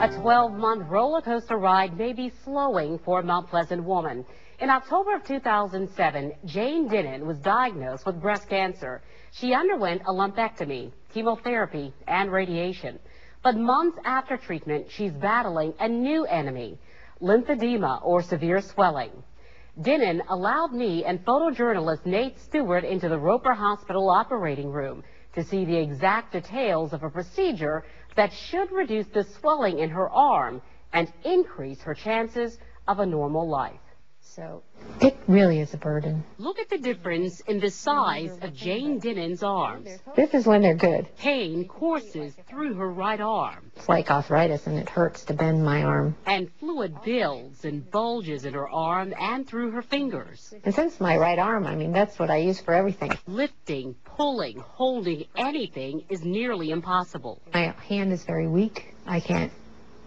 A 12-month roller coaster ride may be slowing for a Mount Pleasant woman. In October of 2007, Jane Dinnan was diagnosed with breast cancer. She underwent a lumpectomy, chemotherapy, and radiation. But months after treatment, she's battling a new enemy, lymphedema or severe swelling. Dinnan allowed me and photojournalist Nate Stewart into the Roper Hospital operating room to see the exact details of a procedure that should reduce the swelling in her arm and increase her chances of a normal life. So it really is a burden. Look at the difference in the size of Jane Dinnan's arms. This is when they're good. Pain courses through her right arm. It's like arthritis and it hurts to bend my arm. And fluid builds and bulges in her arm and through her fingers. And since my right arm, I mean, that's what I use for everything. Lifting, pulling, holding anything is nearly impossible. My hand is very weak. I can't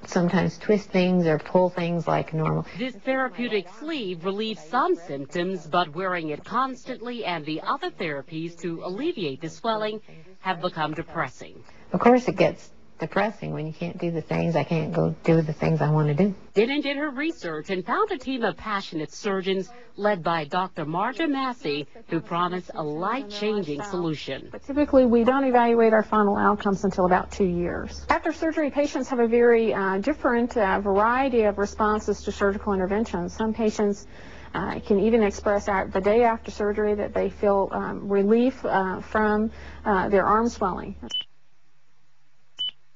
sometimes twist things or pull things like normal. This therapeutic sleeve relieves some symptoms, but wearing it constantly and the other therapies to alleviate the swelling have become depressing. Of course, it gets depressing when you can't do the things I can't go do the things I want to do. Dinnan did her research and found a team of passionate surgeons led by Dr. Marga Massey who promise a life-changing solution. But typically we don't evaluate our final outcomes until about two years. After surgery, patients have a very uh, different uh, variety of responses to surgical interventions. Some patients uh, can even express out the day after surgery that they feel um, relief uh, from uh, their arm swelling.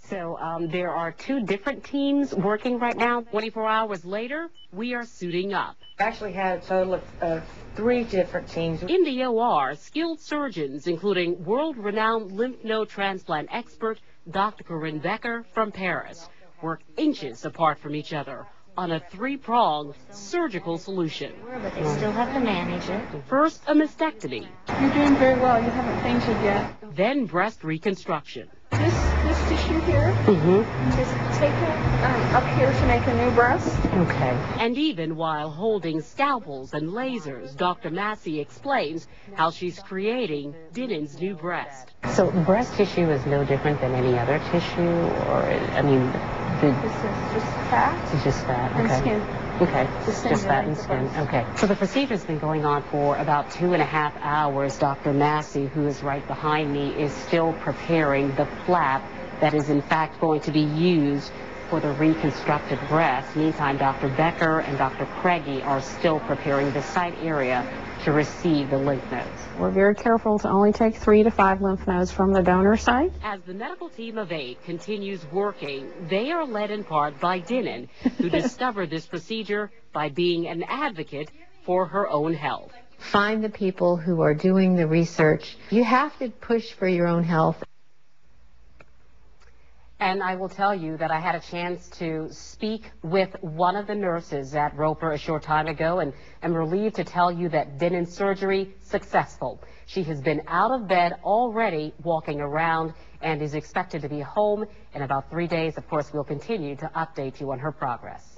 So um, there are two different teams working right now. 24 hours later, we are suiting up. Actually had a total of, of three different teams. In the OR, skilled surgeons, including world-renowned lymph node transplant expert Dr. Corinne Becker from Paris, work inches apart from each other on a three-pronged surgical solution. But they still have to manage it. First, a mastectomy. You're doing very well. You haven't fainted yet. Then breast reconstruction. This, this tissue here Mm-hmm. is taken um, up here to make a new breast. Okay. And even while holding scalpels and lasers, Dr. Massey explains how she's creating Dinnan's new breast. So breast tissue is no different than any other tissue, or I mean, the, This is just fat it's just fat. and okay. skin. Okay, Just just fat and skin. Okay. So the procedure's been going on for about two and a half hours. Dr. Massey, who is right behind me, is still preparing the flap that is in fact going to be used for the reconstructed breast. Meantime, Dr. Becker and Dr. Craigie are still preparing the site area to receive the lymph nodes. We're very careful to only take three to five lymph nodes from the donor site. As the medical team of eight continues working, they are led in part by Dinnan, who discovered this procedure by being an advocate for her own health. Find the people who are doing the research. You have to push for your own health. And I will tell you that I had a chance to speak with one of the nurses at Roper a short time ago and am relieved to tell you that Dinnan's surgery successful. She has been out of bed already walking around and is expected to be home in about three days. Of course, we'll continue to update you on her progress.